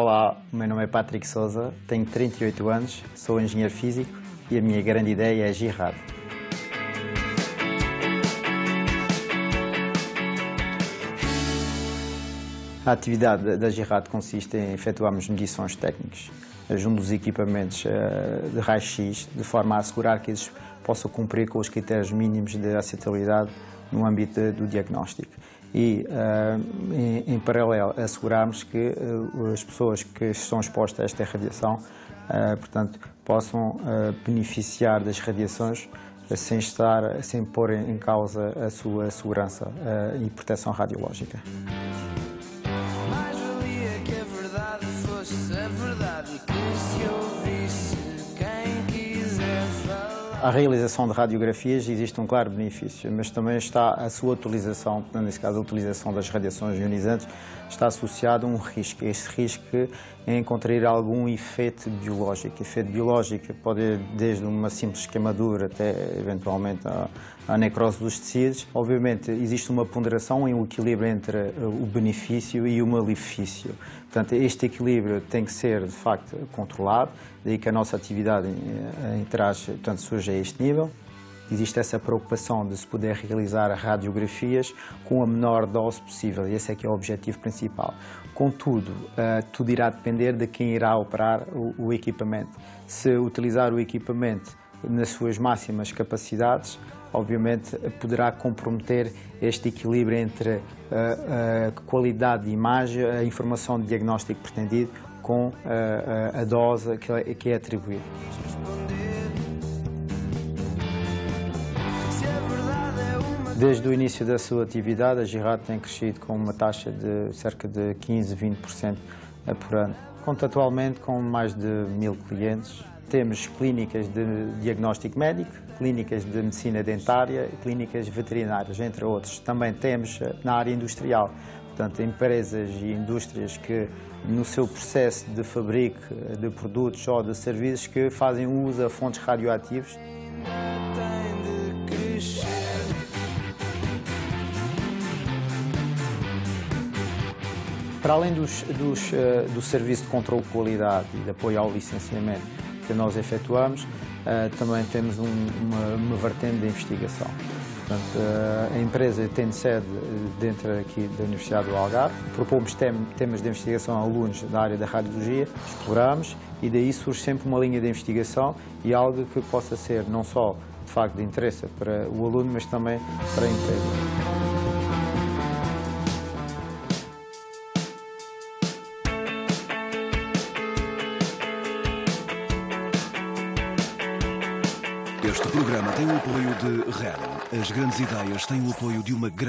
Olá, o meu nome é Patrick Souza, tenho 38 anos, sou engenheiro físico e a minha grande ideia é Girard. A atividade da Girard consiste em efetuarmos medições técnicas junto dos equipamentos eh, de raio-x, de forma a assegurar que eles possam cumprir com os critérios mínimos de aceitabilidade no âmbito do diagnóstico. E, eh, em, paralelo, assegurarmos que eh, as pessoas que estão expostas a esta radiação, portanto, possam beneficiar das radiações sem estar, sem pôr em causa a sua segurança e proteção radiológica. A realização de radiografias existe um claro benefício, mas também está a sua utilização, nesse caso a utilização das radiações ionizantes, está associado a um risco. Esse risco é encontrar algum efeito biológico. Efeito biológico pode ir desde uma simples queimadura até eventualmente a, a necrose dos tecidos. Obviamente existe uma ponderação em um equilíbrio entre o benefício e o malefício. Portanto, este equilíbrio tem que ser de facto controlado, daí que a nossa atividade em, em trás, portanto, surge a este nível. Existe essa preocupação de se poder realizar radiografias com a menor dose possível, e esse é que é o objetivo principal. Contudo, uh, tudo irá depender de quem irá operar o, equipamento. Se utilizar o equipamento nas suas máximas capacidades, obviamente poderá comprometer este equilíbrio entre a, eh, a qualidade de imagem, a informação de diagnóstico pretendido com a, eh, dose que é, que é atribuída. Desde o início da sua atividade, a Girard tem crescido com uma taxa de cerca de 15, 20% por ano. Conta atualmente com mais de mil clientes. Temos clínicas de diagnóstico médico, clínicas de medicina dentária clínicas veterinárias, entre outros. Também temos eh, na área industrial, portanto, empresas e indústrias que, no seu processo de fabrico de produtos ou de serviços, que fazem uso a fontes radioativos. Para além dos, dos, uh, do serviço de controle de qualidade e de apoio ao licenciamento que nós efetuamos, uh, também temos um, uma, uma, vertente de investigação. Portanto, uh, a empresa tem sede dentro aqui da Universidade do Algarve, propomos tem, temas de investigação a alunos da área da radiologia, exploramos e daí surge sempre uma linha de investigação e algo que possa ser não só de facto de interesse para o aluno, mas também para a empresa. Este programa tem o apoio de REN. As grandes ideias têm o apoio de uma grande.